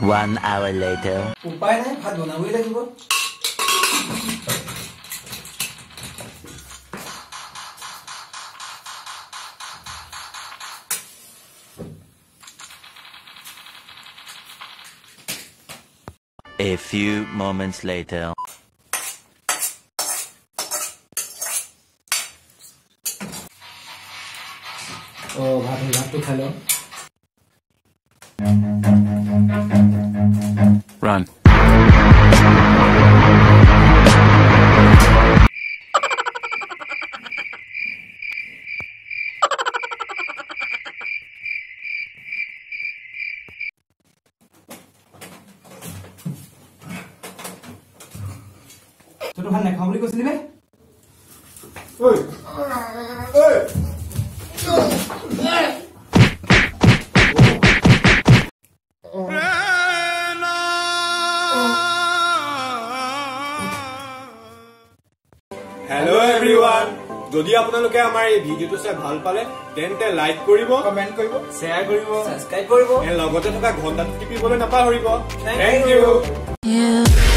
One hour later. A few moments later. ও ভাত ভাত তো খেলো Run. ছোট ভাই খাও বুলি কৈছিলি বে ঐ ঐ এভৰিওয়ান যদি আপোনালোকে আমাৰ এই ভিডিওটো চাই ভাল পালে তেন্তে লাইক কৰিব কমেন্ট কৰিব শেয়াৰ কৰিব সাবস্ক্ৰাইব কৰিব লগতে থকা ঘণ্টাটো টিপিবলৈ নাপাহৰিব থ্যাংক ইউ